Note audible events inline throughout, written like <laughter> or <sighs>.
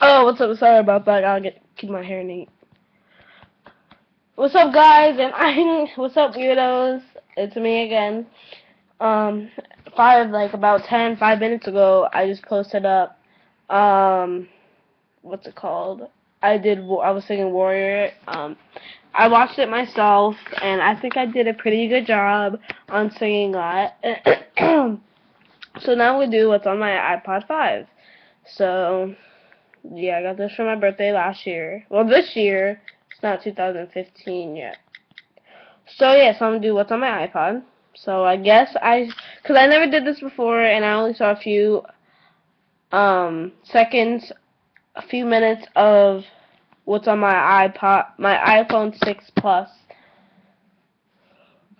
Oh, what's up? Sorry about that. I'll get keep my hair neat. What's up, guys? And I, <laughs> what's up, weirdos? It's me again. Um, five like about ten, five minutes ago, I just posted up. Um, what's it called? I did. I was singing Warrior. Um, I watched it myself, and I think I did a pretty good job on singing that. <clears throat> so now we do what's on my iPod 5. So yeah, I got this for my birthday last year. Well, this year. It's not 2015 yet. So, yeah, so I'm going to do what's on my iPod. So, I guess I... Because I never did this before, and I only saw a few um, seconds, a few minutes of what's on my iPod, my iPhone 6 Plus.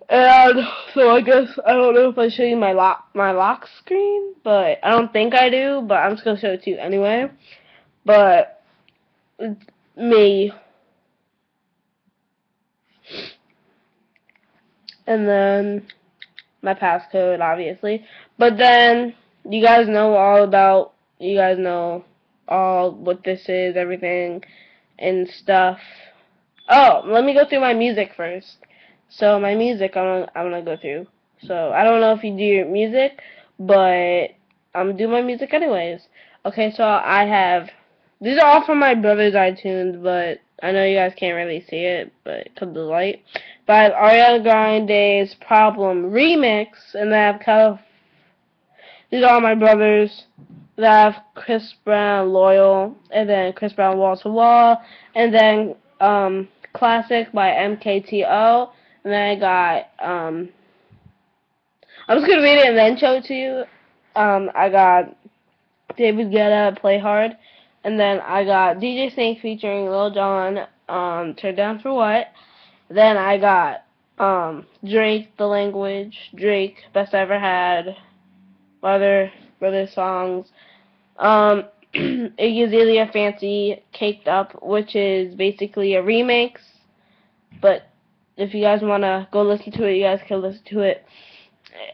And so I guess I don't know if I show you my lock my lock screen, but I don't think I do, but I'm just gonna show it to you anyway. But me. And then my passcode, obviously. But then you guys know all about, you guys know all what this is, everything and stuff. Oh, let me go through my music first. So my music, I'm gonna, I'm gonna go through. So I don't know if you do your music, but I'm do my music anyways. Okay, so I have these are all from my brother's iTunes, but I know you guys can't really see it, but because of the light. But I have Ariana Grande's Problem Remix, and then I have Calif These are all my brothers. Then I have Chris Brown Loyal, and then Chris Brown Wall to Wall, and then um, Classic by MKTO, and then I got um, I'm just gonna read it and then show it to you. Um, I got David Guetta Play Hard. And then I got DJ Snake featuring Lil Jon, um, Turn Down for What. Then I got um, Drake, The Language, Drake, Best I Ever Had, other brother songs. Um, <clears throat> Iggy Azalea Fancy, Caked Up, which is basically a remix. But if you guys want to go listen to it, you guys can listen to it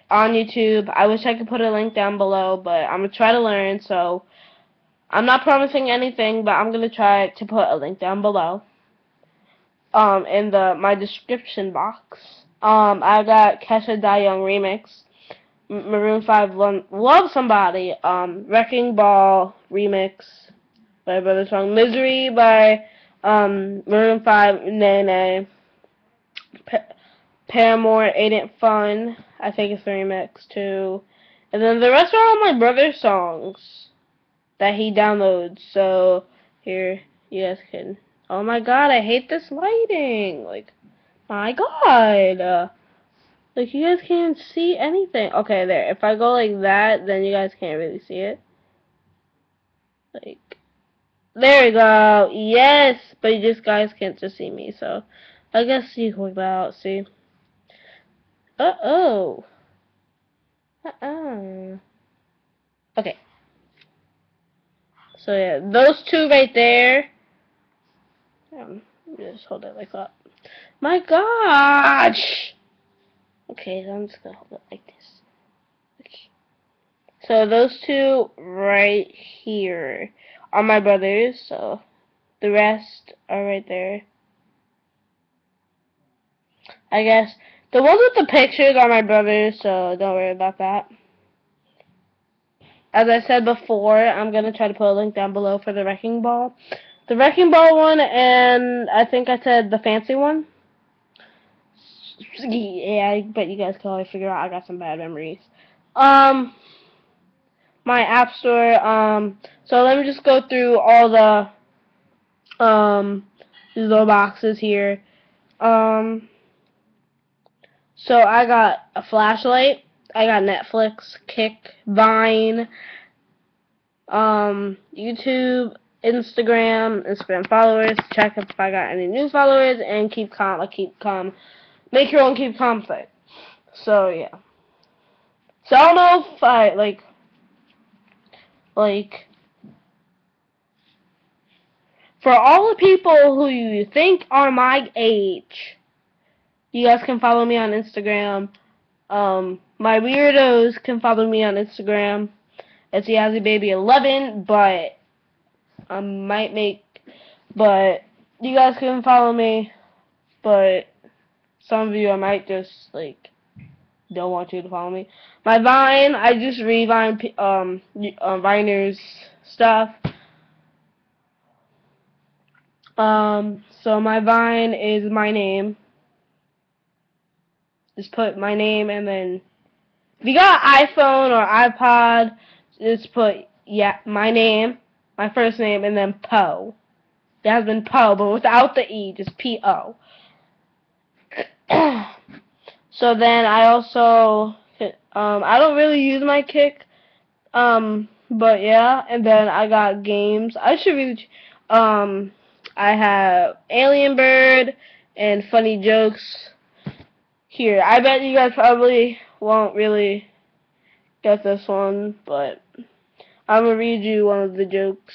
on YouTube. I wish I could put a link down below, but I'm going to try to learn, so I'm not promising anything, but I'm gonna try to put a link down below. Um, in the my description box. Um, I got Kesha Die Young remix, Maroon Five Love Somebody, um, Wrecking Ball remix by Brother Song, Misery by um Maroon Five, Nene, pa Paramore, Ain't It Fun, I think it's the remix too, and then the rest are all my brother's songs that he downloads. So here you guys can. Oh my god, I hate this lighting. Like, my god. Uh, like you guys can't see anything. Okay, there. If I go like that, then you guys can't really see it. Like, there we go. Yes, but you just guys can't just see me. So, I guess you can work that out. See. Uh oh. Uh uh. Okay. So yeah, those two right there. Um, just hold it like that. My gosh! Okay, so I'm just gonna hold it like this. Okay. So those two right here are my brothers, so the rest are right there. I guess the ones with the pictures are my brothers, so don't worry about that as I said before, I'm going to try to put a link down below for the Wrecking Ball. The Wrecking Ball one, and I think I said the fancy one. Yeah, I bet you guys can probably figure out I got some bad memories. Um, my App Store, um, so let me just go through all the, um, these little boxes here. Um, so I got a flashlight. I got Netflix, Kik, Vine, um, YouTube, Instagram, Instagram followers. Check if I got any new followers and keep calm. Like keep calm. Make your own keep calm site. So yeah. So I don't know if I like like for all the people who you think are my age, you guys can follow me on Instagram. Um, my weirdos can follow me on Instagram. It's Yazzie Baby 11, but I might make, but you guys can follow me, but some of you I might just like don't want you to follow me. My Vine, I just revine um uh, Viner's stuff. Um, so my Vine is my name. Just put my name and then if you got iPhone or iPod, just put yeah my name, my first name, and then Poe. It has been Poe, but without the E, just P O. <clears throat> so then I also um I don't really use my Kik, um but yeah, and then I got games. I should really um I have Alien Bird and funny jokes here. I bet you guys probably won't really get this one, but I'm gonna read you one of the jokes.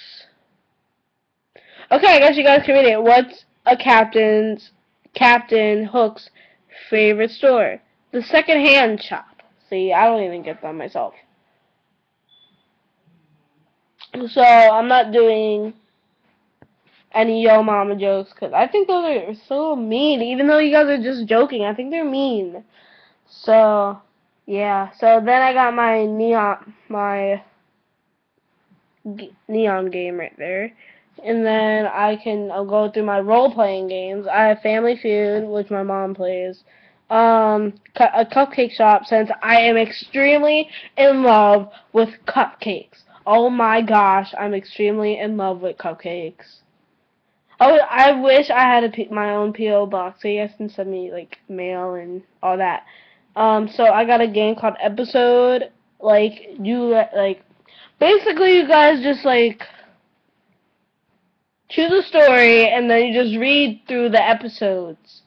Okay, I guess you guys can read it. What's a captain's Captain Hook's favorite store? The second-hand shop. See, I don't even get that myself. So I'm not doing any yo mama jokes because I think those are so mean. Even though you guys are just joking, I think they're mean. So yeah. So then I got my neon my neon game right there. And then I can I'll go through my role playing games. I have Family Feud, which my mom plays. Um, a cupcake shop since I am extremely in love with cupcakes. Oh my gosh, I'm extremely in love with cupcakes. Oh, I wish I had a, my own PO box so you guys can send me like mail and all that. Um, so I got a game called Episode. Like you like, basically you guys just like choose a story and then you just read through the episodes.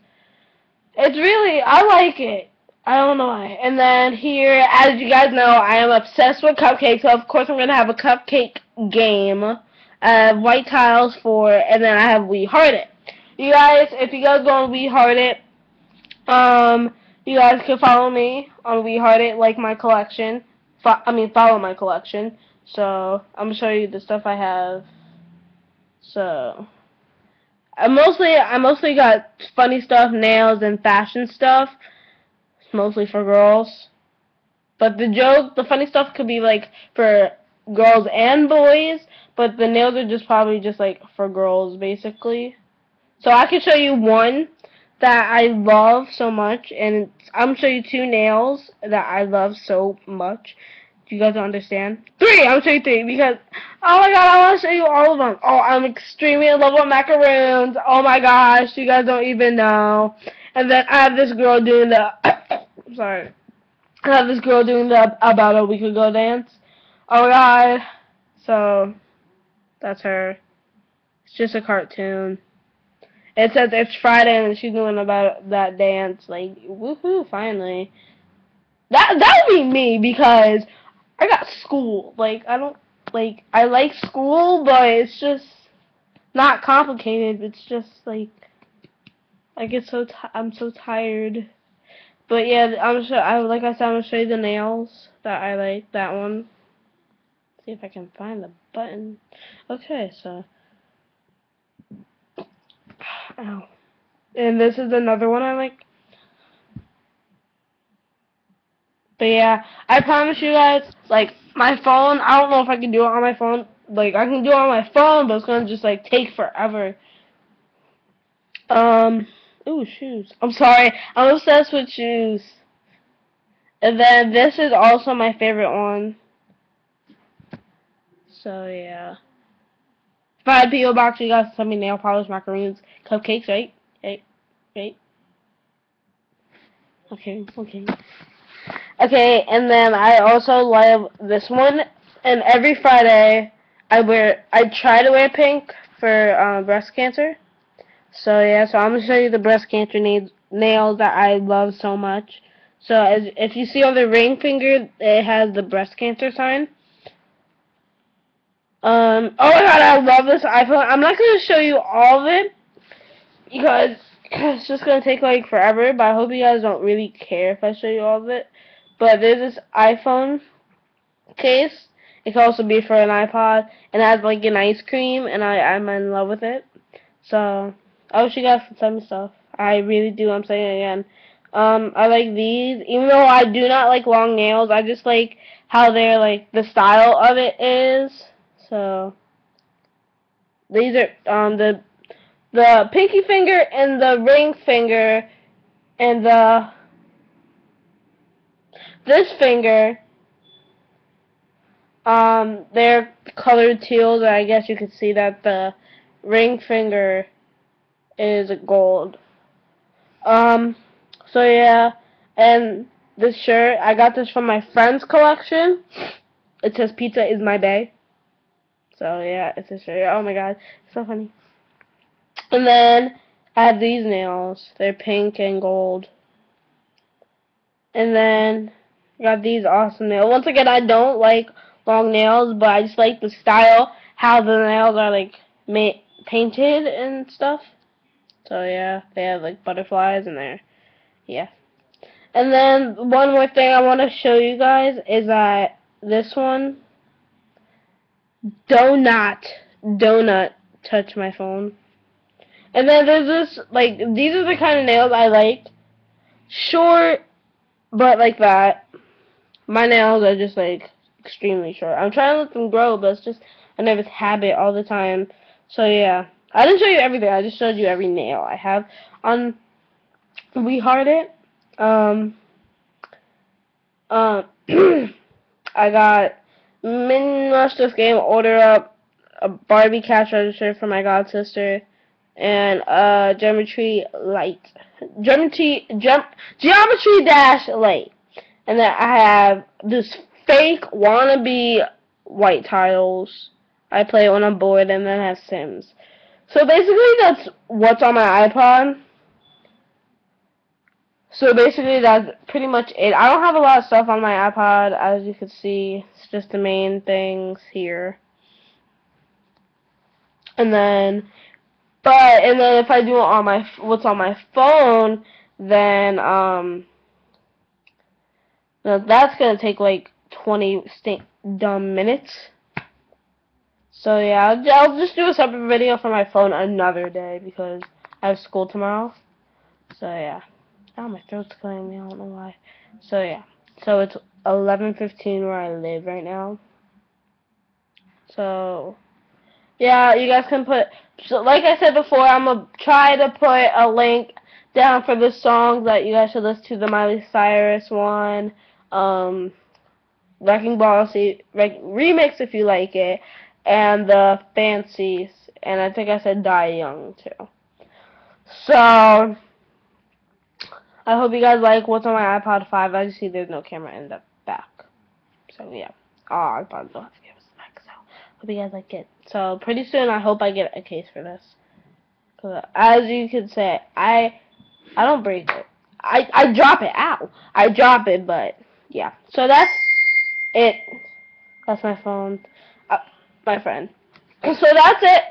It's really I like it. I don't know why. And then here, as you guys know, I am obsessed with cupcakes. So of course I'm gonna have a cupcake game. I have white tiles for, and then I have We Heart It. You guys, if you guys go on We Heart It, um, you guys can follow me on We Heart It, like my collection. Fo I mean, follow my collection. So I'm gonna show you the stuff I have. So I mostly I mostly got funny stuff, nails, and fashion stuff. It's mostly for girls. But the joke, the funny stuff could be like for girls and boys. But the nails are just probably just like for girls, basically. So I can show you one that I love so much, and I'm gonna show you two nails that I love so much. Do you guys understand? Three! I'm gonna show you three because, oh my god, I want to show you all of them. Oh, I'm extremely in love with macaroons. Oh my gosh, you guys don't even know. And then I have this girl doing the, <coughs> I'm sorry, I have this girl doing the about a week ago dance. Oh my god. So, that's her. It's just a cartoon. It says it's Friday and she's doing about that dance. Like, woohoo, finally. That that would be me because I got school. Like, I don't like I like school, but it's just not complicated. It's just like I get so i I'm so tired. But yeah, I'm sure I like I said I'm gonna show you the nails that I like. That one. See if I can find the button. Okay, so. <sighs> Ow. And this is another one I like. But yeah, I promise you guys, like, my phone, I don't know if I can do it on my phone. Like, I can do it on my phone, but it's gonna just, like, take forever. Um, ooh, shoes. I'm sorry, I'm obsessed with shoes. And then this is also my favorite one. So yeah. Five PO box, you got some nail polish, macaroons, cupcakes, right? Right? Right? Okay, okay. Okay, and then I also love this one. And every Friday, I wear, I try to wear pink for uh, breast cancer. So yeah, so I'm gonna show you the breast cancer nails that I love so much. So as if you see on the ring finger, it has the breast cancer sign. Um, oh my god, I love this iPhone. I'm not going to show you all of it because it's just going to take like forever, but I hope you guys don't really care if I show you all of it. But there's this iPhone case, It can also be for an iPod, and it has like an ice cream, and I I'm in love with it. So I wish you guys could stuff. I really do. I'm saying it again. Um, I like these, even though I do not like long nails. I just like how they're like the style of it is. So these are um the the pinky finger and the ring finger and the this finger um they're colored teals I guess you can see that the ring finger is gold. Um so yeah and this shirt I got this from my friend's collection. It says pizza is my bay so yeah it's a shirt oh my god so funny and then I have these nails they're pink and gold and then I got these awesome nails. Once again, I don't like long nails, but I just like the style, how the nails are like ma painted and stuff. So yeah, they have like butterflies in there. Yeah. And then one more thing I want to show you guys is that this one, do not, do not touch my phone. And then there's this, like, these are the kind of nails I like. Short, but like that. My nails are just like extremely short. I'm trying to let them grow, but it's just a nervous habit all the time. So yeah. I didn't show you everything. I just showed you every nail I have on We Heart It. Um, uh, <clears throat> I got Min Rush this game, order up a Barbie cash register for my god sister, and uh, Geometry Light. Geometry, Ge Geometry Dash Lite. And then I have this fake wannabe white tiles. I play on a board and then I have Sims. So basically that's what's on my iPod. So basically that's pretty much it. I don't have a lot of stuff on my iPod as you can see. It's just the main things here. And then but and then if I do on my what's on my phone, then um that's gonna take like 20 dumb minutes. So yeah, I'll, I'll just do a separate video for my phone another day because I have school tomorrow. So yeah. Oh, my throat's killing me. I don't know why. So yeah. So it's 11:15 where I live right now. So yeah, you guys can put. So like I said before, I'm gonna try to put a link down for the songs that you guys should listen to. The Miley Cyrus one, um, Wrecking Ball see, remix if you like it, and the Fancies, and I think I said Die Young too. So I hope you guys like what's on my iPod 5. I just see there's no camera in the back. So yeah. Oh, iPod don't have cameras in the back, so hope you guys like it. So pretty soon I hope I get a case for this. Cause as you can say, I I don't break it. I I drop it. Ow! I drop it, but yeah. So that's it. That's my phone. Uh, my friend. <laughs> So that's it.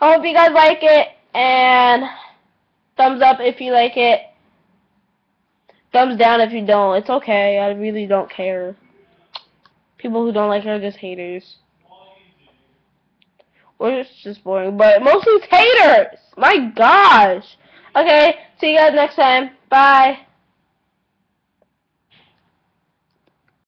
I hope you guys like it and thumbs up if you like it. Thumbs down if you don't. It's okay. I really don't care. People who don't like it are just haters. Or it's just boring. But mostly it's haters. My gosh. Okay. See you guys next time. Bye.